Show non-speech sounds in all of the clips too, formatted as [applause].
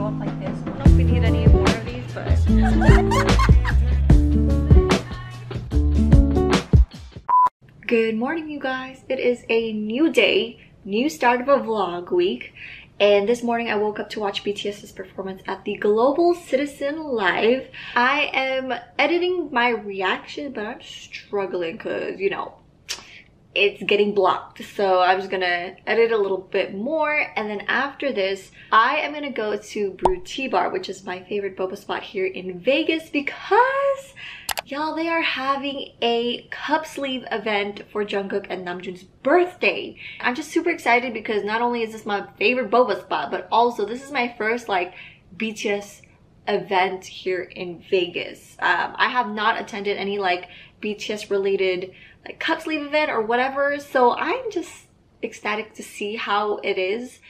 show up like this. I don't know if we need any more of these, but... [laughs] Good morning, you guys. It is a new day, new start of a vlog week. And this morning I woke up to watch BTS's performance at the Global Citizen Live. I am editing my reaction, but I'm struggling because, you know, it's getting blocked. So I'm just gonna edit a little bit more. And then after this, I am gonna go to Brew Tea Bar, which is my favorite boba spot here in Vegas because y'all, they are having a cup sleeve event for Jungkook and Namjoon's birthday. I'm just super excited because not only is this my favorite boba spot, but also this is my first like BTS event here in Vegas. Um, I have not attended any like BTS related like cup sleeve event or whatever. So I'm just ecstatic to see how it is.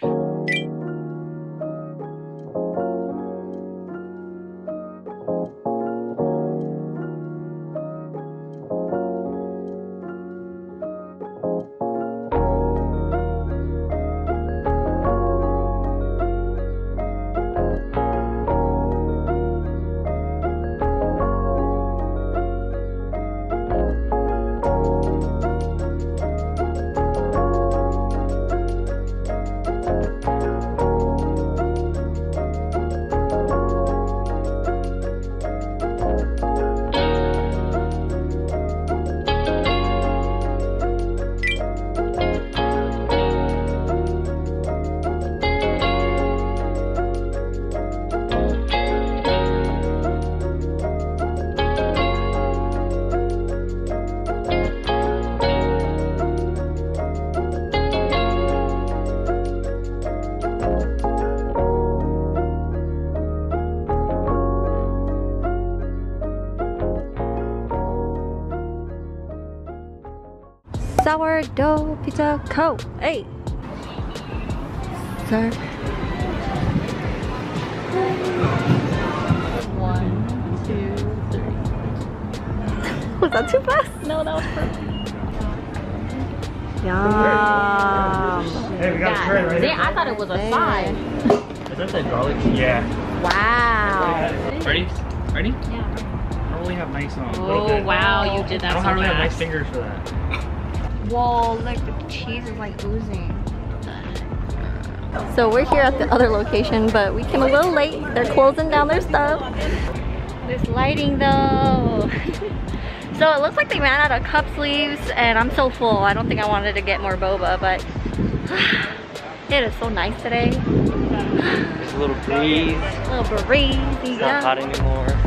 Sourdough pizza co. Hey. Sir. One, two, three. [laughs] was that too fast? No, that was perfect. Yum. Hey, we got God, a tray right damn, I thought it was a side. Is that that garlic? Yeah. Wow. Ready? Ready? Yeah. I don't really have nice um, Oh, wow, you did that I don't so have really have nice fingers for that. Whoa, look, the cheese is like oozing. So we're here at the other location, but we came a little late. They're closing down their stuff. There's lighting though. [laughs] so it looks like they ran out of cup sleeves and I'm so full. I don't think I wanted to get more boba, but [sighs] it is so nice today. There's a little breeze. [sighs] A little breezy. It's not hot anymore.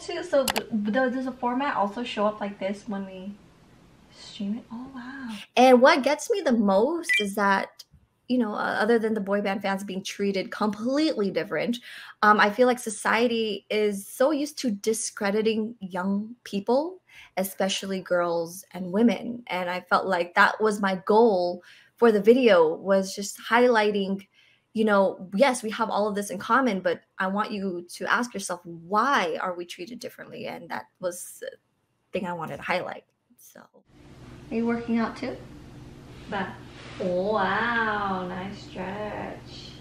Too. So does the format also show up like this when we stream it? Oh wow! And what gets me the most is that you know, uh, other than the boy band fans being treated completely different, um, I feel like society is so used to discrediting young people, especially girls and women. And I felt like that was my goal for the video was just highlighting you know, yes, we have all of this in common, but I want you to ask yourself, why are we treated differently? And that was the thing I wanted to highlight. So, are you working out too? Back. Oh, wow, nice stretch.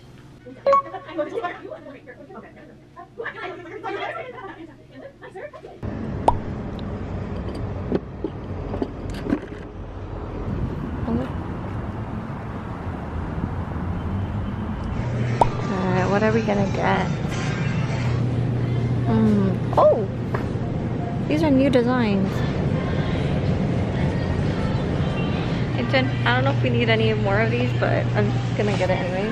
What are we gonna get? Hmm. Oh! These are new designs. Hey Jen, I don't know if we need any more of these, but I'm gonna get it anyway.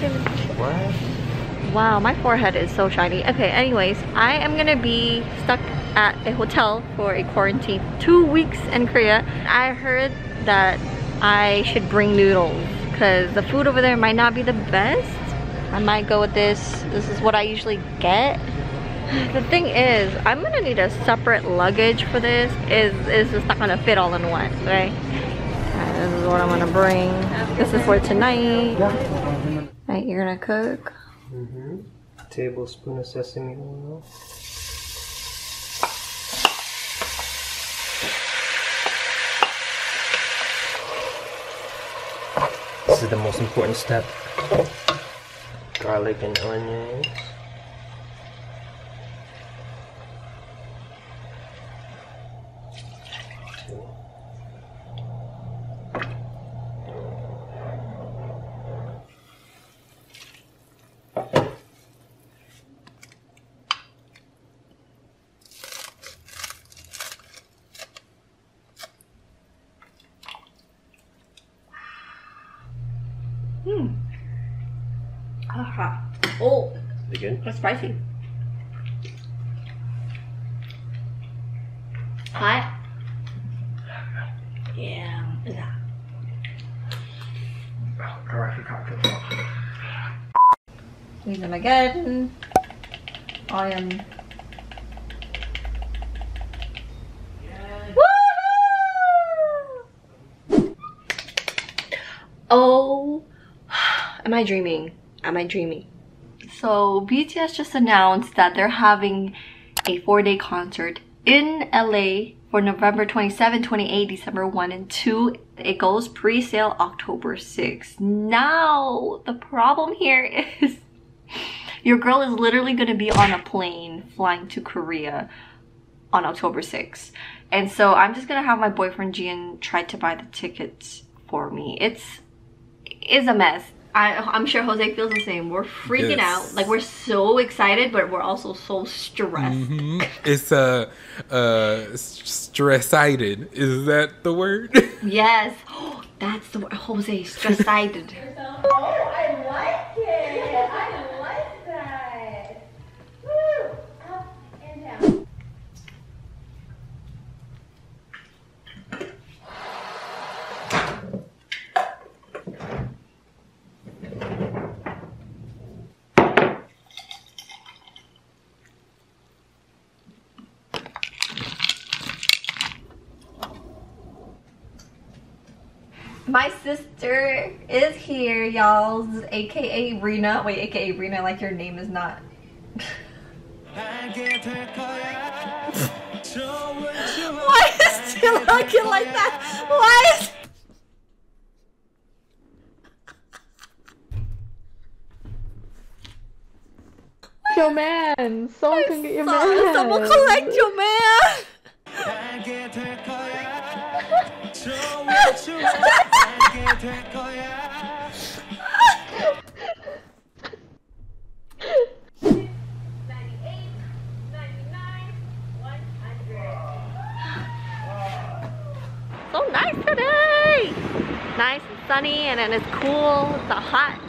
So. Wow, my forehead is so shiny. Okay, anyways, I am gonna be stuck at a hotel for a quarantine two weeks in Korea. I heard that I should bring noodles because the food over there might not be the best. I might go with this. This is what I usually get. The thing is, I'm gonna need a separate luggage for this. Is is just not gonna fit all in one, right? Alright, this is what I'm gonna bring. This is for tonight. Right, you're gonna cook. Mm-hmm. Tablespoon of sesame oil. This is the most important step. Garlic and onions. That's spicy. Hot. Yeah. yeah. Use them again. I am. Woo! Oh, [sighs] am I dreaming? Am I dreaming? So BTS just announced that they're having a four-day concert in LA for November 27, 28, December 1 and 2. It goes pre-sale October 6. Now, the problem here [laughs] is your girl is literally going to be on a plane flying to Korea on October 6th. And so I'm just going to have my boyfriend Jian try to buy the tickets for me. It's is a mess. I, I'm sure Jose feels the same. We're freaking Yes. out. Like we're so excited, but we're also so stressed. Mhm. It's uh, uh, stressited. Is that the word? [laughs] Yes. [gasps] That's the word. Jose, stressed. [laughs] My sister is here, y'all. AKA Rena. Wait, AKA Rena, like your name is not. [laughs] Why is she looking like that? Why is. Your man. Someone can get your man. Someone collect your man! [laughs] so nice today! Nice and sunny, and then it's cool. It's hot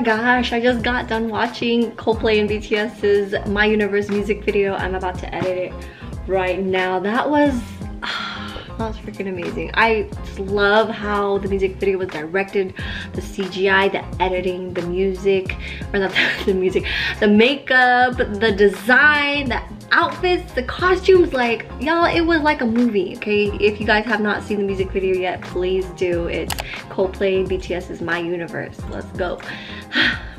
my gosh, I just got done watching Coldplay and BTS's My Universe music video. I'm about to edit it right now. That was [sighs] that was freaking amazing. I just love how the music video was directed, the CGI, the editing, the music, or not [laughs] the music, the makeup, the design, the outfits, the costumes, like y'all, it was like a movie, okay? If you guys have not seen the music video yet, please do. It's Coldplay BTS's My Universe. Let's go. [sighs]